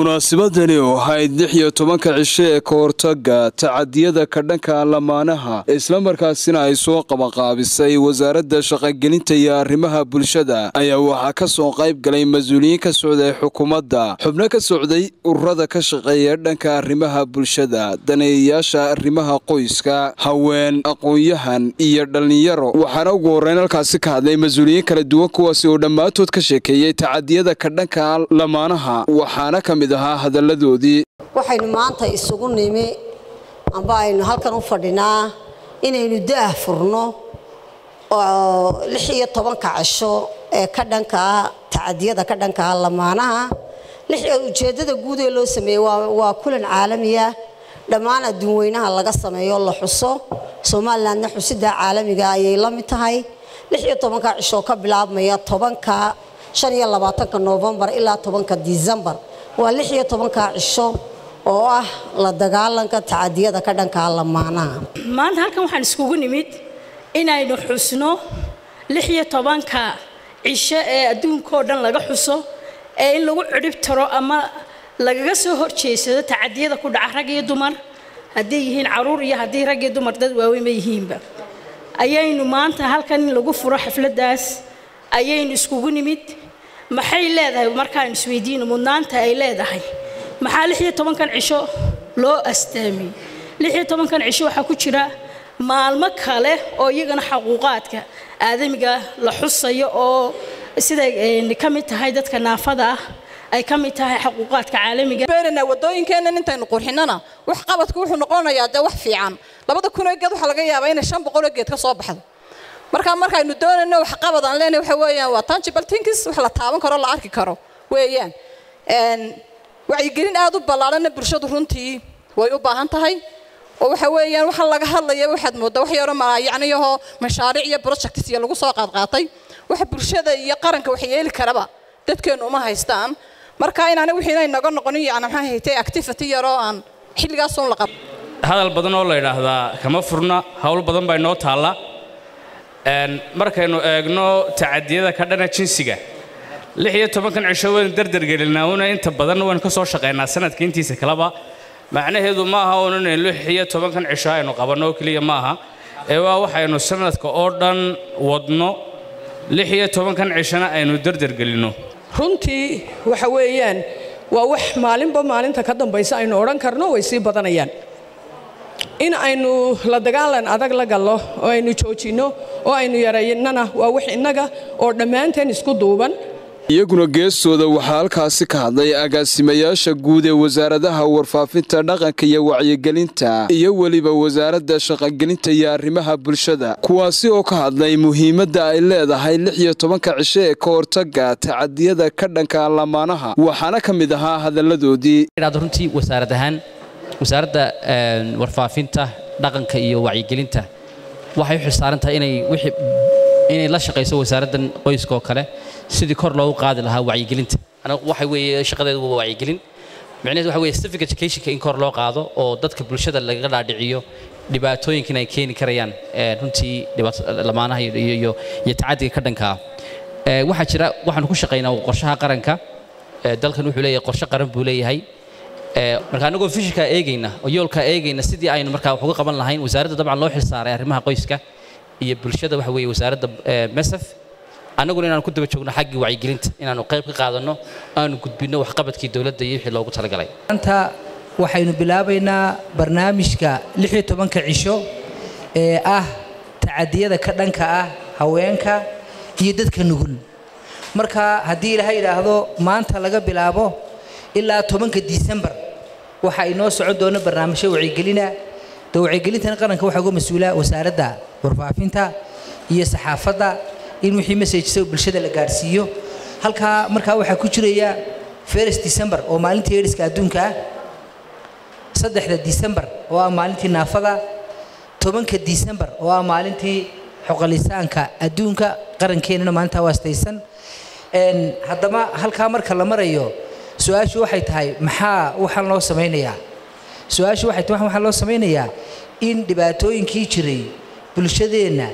munaasabadani oo ahayd lix iyo tobanka cisho ee ka hortaga tacadiyada ka dhanka lamaanaha islamarkaasina ay soo qabaqaabisay wasaaradda shaqogelinta iyo arrimaha bulshada. Ayaa waxaa ka soo qayb galay mas'uuliyiin ka socday xukuumadda xubno ka socday ururada ka shaqeeya dhanka arrimaha bulshada daneeyayaasha arrimaha qoyska haween aqoon-yahan iyo dhallinyaro. Waxaana ugu horreyn halkaasi ka hadlay mas'uuliyiin kala duwan kuwaasi oo dhammaantood ka sheekeeyey tacadiyada ka dhanka lamaanaha waxaana ka mid ahaa hadalladoodii waxaynu maanta isugu nimi amba aynu halkan u fadhinaa inaynu daah furno oo lix iyo tobanka cisho ee ka dhankaa tacadiyada ka dhankaa lamaanaha. Ujeeddada guud ee loo sameeyey waa kulan caalamiya. Dhammaan adduun weynaha laga sameeyo la xuso. Somalilandna xusidda caalamiga ayay la mid tahay. Lix iyo tobanka cisho ka bilaabmaya tobanka shan iyo labaatanka noofembar ilaa tobanka disembar waa lix iyo tobanka cisho oo ah la dagaalanka tacadiyada ka dhankaa lamaanaha maanta halkan waxaan iskugu nimid inaynu xusno lix iyo tobanka cisho ee adduunkao dhan laga xuso ee in lagu cidhib taro ama lagaga soo horjeedsado tacadiyada ku dhaca rag iyo dumar. Hadday yihiin carruur iyo haddii rag iyo dumar dad waaweynma yihiinba. Ayaynu maanta halkan in lagu furo xafladdaas ayaynu iskugu nimid maxay leedahay? Markaaynu isweydiino mudnaanta ay leedahay. Maxaa lix tobankan cisho loo astaamiyey lix tobankan cisho waxaa ku jira maalmo kale oo iyagana xaquuqaadka aadamiga la xusayo oo siday ka mid tahay dadka naafada ah ay ka mid tahay xaquuqaadka caalamiga. Beenana intaynu qurxinana. Wax qabadku wuxuu noqonayaa dee wax fiican. Labada kun oo geed waxaa laga yaabaa inay shan boqol oo geed ka soo baxdo marka markaynu doonayno wax qabad aan leenahay waxa weeyaan waa tangible things wax la taaban karo la arki karo. Weeyaan wacyigelin aad u ballaadhanna bulshadu runtii way u baahan tahay. Oo waxa weeyaan waxa laga hadlaya waxaad moodaa wax yaro yacniyahoo mashaariic iyo projects iyo lagu soo qaadqaatay. Waxa bulshada iyo qaranka wax yeeli karaba dadkeennu uma haystaan. Marka inaana wixiina naga noqonin yani maxaa haytay activity yaroo aan xilligaas la qab hadal badan oo la yidhaahdaa kama furna howl badan baa inoo taalla markaynu eegno tacadiyada ka dhana jinsiga. Lix iyo tobankan cisho waynu dardargelinaa una inta badan waynu ka soo shaqaynaa sanadka intiisa kaleba macnaheedu ma aha un inaynu lix iyo tobankan cisho aynu qabanno oo keliya ma aha. Ee waa waxaynu sanadka oo dhan wadno lix iyo tobankan cishona aynu dardargelinno runtii waxa weeyaan waa wax maalinba maalinta ka dambaysa aynu odhan karno way sii badanayaan in aynu la dagaalan adag la gallo oo aynu joojinno oo aynu yareynana waa wax innaga oo dhammaanteen isku duuban. Iyaguna geestooda waxaa halkaasi ka hadlay agaasimayaasha guud ee wasaaradaha warfaafinta dhaqanka iyo wacyigelinta iyo weliba wasaaradda shaqogelinta iyo arrimaha bulshada kuwaasi oo ka hadlay muhiimadda ay leedahay lix iyo tobanka cisho ee ka hortaga tacadiyada ka dhanka lamaanaha. Waxaana ka mid ahaa hadalladoodii runtii wasaarad ahaan wasaaradda warfaafinta dhaqanka iyo wacyigelinta. Waxay u xilsaaran tahay inay wixii inay la shaqayso wasaaraddan qoyska kale sidii kor loogu qaadi lahaa wacyigelinta. Anagu waxa weeye shaqadeedu waa wacyigelin. Micnaheedu waxa weeye civic educationka in kor loo qaado oo dadka bulshada laga dhaadhiciyo dhibaatooyinkan ay keeni karayaan runtii lamaanaha iyo tacadiga ka dhanka. Ah waxaa jira waxaanu ku shaqaynaa qorshaha qaranka. Dalkan wuxuu leeyahay qorshe qaran buu leeyahay marka anagoo fishinkaa eegayna oo yoolkaa eegayna sidii aynu markaa wax uga qaban lahayn wasaaradda dabcan loo xilsaaray arrimaha qoyska iyo bulshada waxa weeye wasaaradda mesaf annaguna inaanu ku daba joogno xaggii wacyigelinta inaanu qayb ka qaadanno aanu gudbinno waxqabadkii dowladda iyo wixii loogu talagalay. Maanta waxaynu bilaabaynaa barnaamijka lix iyo tobanka cisho ee ah tacadiyada ka dhanka ah haweenka iyo dadka nugul. Marka haddii ilaahay yidhaahdo maanta laga bilaabo ilaa tobanka disembar waxaa inoo socon doona barnaamijyo wacyigelina. De wacyigelintana qaranka waxaa uga mas'uula wasaaradda warfaafinta iyo saxaafadda in wixii messajesa bulshada la gaadhsiiyo halkaa markaa waxaa ku jiraya first december oo maalintii eedhiska adduunka ah saddexda december oo ah maalintii naafada tobanka december oo ah maalintii xoqolisaanka adduunka qarankeenana maalintaa waastaysan haddaba halkaa marka la marayo su'aashu waxay tahay maxaa waxaan loo samaynayaa? Su'aashu waxay tahay waxaan loo samaynayaa? In dhibaatooyinkii jiray bulshadeenna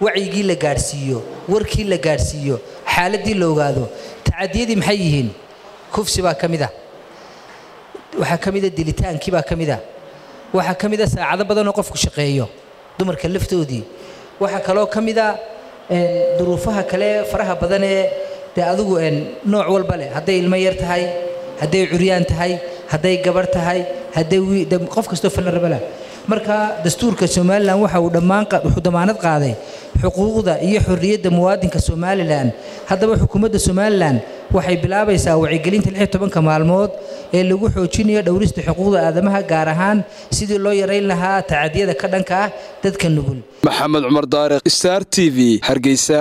wacyigii la gaadhsiiyo warkii la gaadhsiiyo xaaladdii la ogaado tacadiyadii maxay yihiin? Kufsi baa ka mid ah waxaa ka mida dilitaankii baa ka mida. Waxaa ka mida saacado badan oo qofku shaqeeyo dumarka laftoodii. Waxaa kaloo ka mida duruufaha kale faraha badan ee dee adigu nooc walba leh hadday ilmo yar tahay hadday curyaan tahay hadday gabarh tahay hadday qof kastoo falnaraba leh marka dastuurka somalilan waxa damaanad qaaday xuquuqda iyo xorriyadda muwaadinka somalilan. Haddaba xukuumadda somalilan waxay bilaabaysaa wacyigelinta lix tobanka maalmood ee lagu xoojinayo dhowrista xuquuqda aadamaha gaar ahaan sidii loo yarayn lahaa tacadiyada ka dhanka ah dadka nugul. Maxamed cumar daariq star t v hargeysa